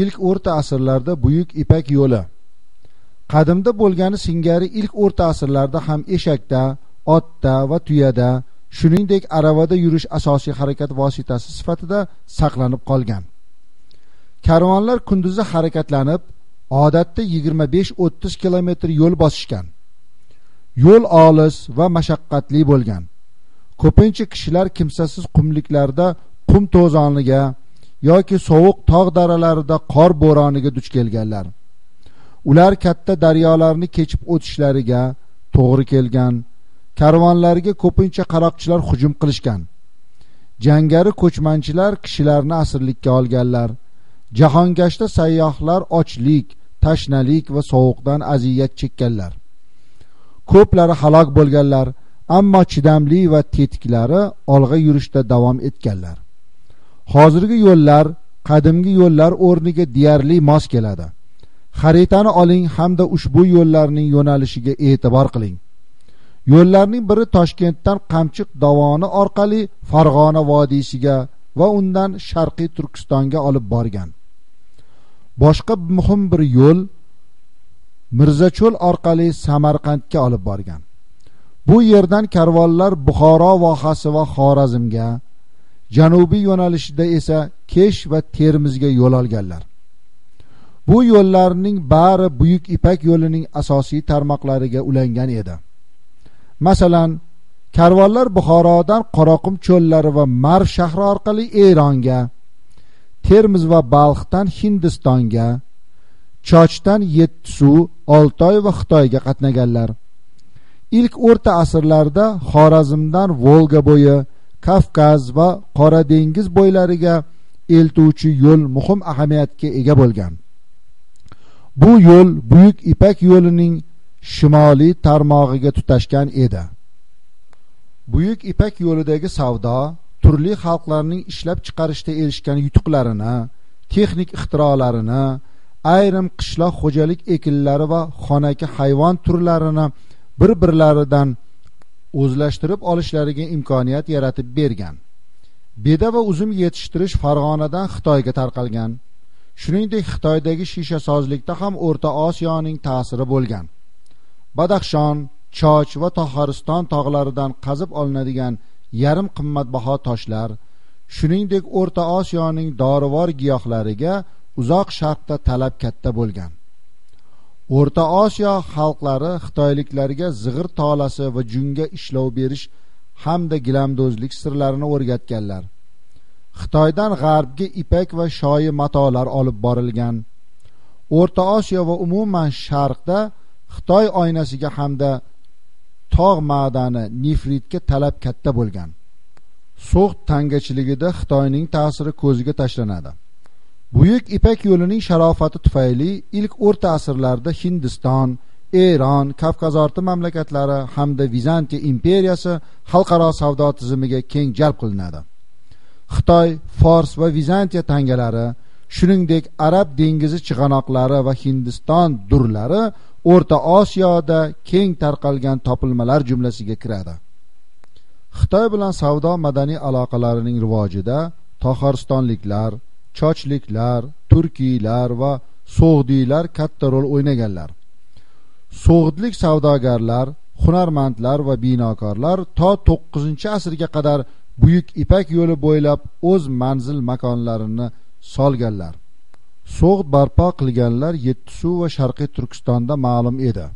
ilk o'rta asrlarda buyuk ipak yo'li. Qadimda bo'lgani singari ilk o'rta asrlarda ham eshakda otda va tuyada shuningdek aravada yurish asosiy harakat vositasi sifatida saqlanib qolgan. Karvonlar kunduzi harakatlanib odatda 25-30 kilometr yo'l bosishgan. Yo'l olis va mashaqqatli bo'lgan. Ko'pincha kishilar kimsasiz qumliklarda qum to'zoniga yoki sovuq tog' daralarida qor bo'roniga duch kelganlar. Ular katta daryolarni kechib o'tishlariga to'g'ri kelgan karvonlarga ko'pincha qaroqchilar hujum qilishgan. Jangari ko'chmanchilar kishilarni asirlikka olganlar. Jahongashta sayyohlar ochlik tashnalik va sovuqdan aziyat chekkanlar. Ko'plari halok bo'lganlar ammo chidamli va tetiklari olg'a yurishda davom etganlar. Hozirgi yo'llar qadimgi yo'llar o'rniga deyarli mos keladi. Xaritani oling hamda ushbu yo'llarning yo'nalishiga e'tibor qiling. Yo'llarning biri toshkentdan qamchiq dovoni orqali farg'ona vodiysiga va undan sharqiy turkistonga olib borgan. Boshqa muhim bir yo'l mirzacho'l orqali samarqandga olib borgan. Bu yerdan karvonlar buxoro vohasi va xorazmga janubiy yo'nalishida esa kesh va termizga yo'l olganlar. Bu yo'llarning bari buyuk ipak yo'lining asosiy tarmoqlariga ulangan edi. Masalan karvonlar buxorodan qoraqum cho'llari va marv shahri orqali eronga termiz va balxdan hindistonga chochdan yettisuv oltoy va xitoyga qatnaganlar. Ilk o'rta asrlarda xorazmdan volga bo'yi kavkaz va qora dengiz bo'ylariga eltuvchi yo'l muhim ahamiyatga ega bo'lgan. Bu yo'l buyuk ipak yo'lining shimoliy tarmog'iga tutashgan edi. Buyuk ipak yo'lidagi savdo turli xalqlarning ishlab chiqarishda erishgan yutuqlarini texnik ixtirolarini ayrim qishloq xo'jalik ekinlari va xonaki hayvon turlarini bir birlaridan o'zlashtirib olishlariga imkoniyat yaratib bergan. Beda va uzum yetishtirish farg'onadan xitoyga tarqalgan. Shuningdek xitoydagi shishasozlikda ham o'rta osiyoning ta'siri bo'lgan. Badaxshon choch va tohariston tog'laridan qazib olinadigan yarim qimmatbaho toshlar shuningdek o'rta osiyoning dorivor giyohlariga uzoq sharqda talab katta bo'lgan. O'rta osiyo xalqlari xitoyliklarga zig'ir tolasi va junga ishlov berish hamda gilamdozlik sirlarini o'rgatganlar. Xitoydan g'arbga ipak va shoyi matolar olib borilgan. O'rta osiyo va umuman sharqda xitoy oynasiga hamda tog' ma'dani nefritga talab katta bo'lgan. So'x tangachiligida xitoyning ta'siri ko'ziga tashlanadi. Buyuk ipak yo'lining sharofati tufayli ilk o'rta asrlarda hindiston eron kavkazorti mamlakatlari hamda vizantiya imperiyasi xalqaro savdo tizimiga keng jalb qilinadi. Xitoy fors va vizantiya tangalari shuningdek arab dengizi chig'anoqlari va hindiston durlari o'rta osiyoda keng tarqalgan topilmalar jumlasiga kiradi. Xitoy bilan savdo madaniy aloqalarining rivojida toharistonliklar chochliklar turkiylar va so'g'diylar katta rol o'ynaganlar. So'g'dlik savdogarlar hunarmandlar va binokorlar to to'qqizinchi asrga qadar buyuk ipak yo'li bo'ylab o'z manzil makonlarini solganlar. So'g'd barpo qilganlar yettisuv va sharqiy turkistonda ma'lum edi.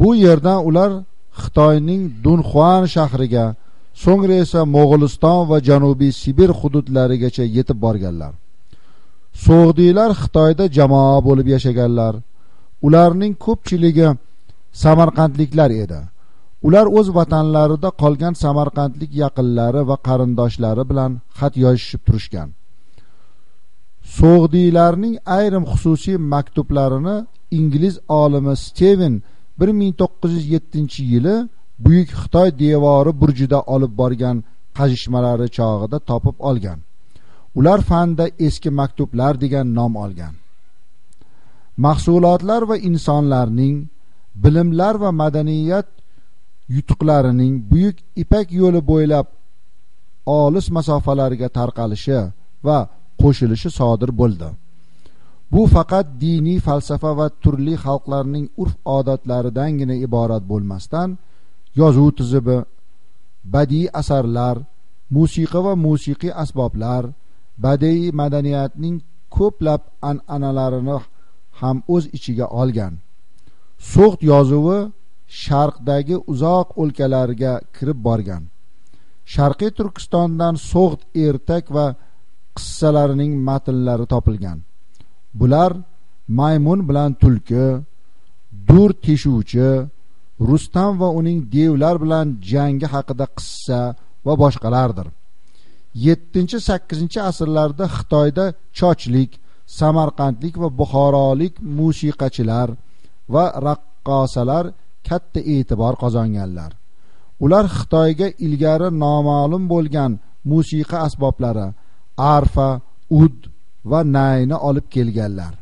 Bu yerdan ular xitoyning dunxuan shahriga so'ngra esa mo'g'uliston va janubiy sibir hududlarigacha yetib borganlar. So'g'diylar xitoyda jamoa bo'lib yashaganlar. Ularning ko'pchiligi samarqandliklar edi. Ular o'z vatanlarida qolgan samarqandlik yaqinlari va qarindoshlari bilan xat yozishib turishgan. So'g'diylarning ayrim xususiy maktublarini ingliz olimi steven 1907 yili buyuk xitoy devori burjida olib borgan qazishmalari chog'ida topib olgan. Ular fanda eski maktublar degan nom olgan. Mahsulotlar va insonlarning bilimlar va madaniyat yutuqlarining buyuk ipak yo'li bo'ylab olis masofalarga tarqalishi va qo'shilishi sodir bo'ldi. Bu faqat diniy falsafa va turli xalqlarning urf odatlaridangina iborat bo'lmasdan yozuv tizimi badiiy asarlar musiqa va musiqiy asboblar badiiy madaniyatning ko'plab an'analarini ham o'z ichiga olgan. So'xt yozuvi sharqdagi uzoq o'lkalarga kirib borgan. Sharqiy turkistondan so'g'd ertak va qissalarining matnlari topilgan. Bular maymun bilan tulki dur teshuvchi rustam va uning devlar bilan jangi haqida qissa va boshqalardir. Yettinchi sakkizinchi asrlarda xitoyda chochlik samarqandlik va buxorolik musiqachilar va raqqosalar katta e'tibor qozonganlar. Ular xitoyga ilgari noma'lum bo'lgan musiqa asboblari arfa ud va nayni olib kelganlar.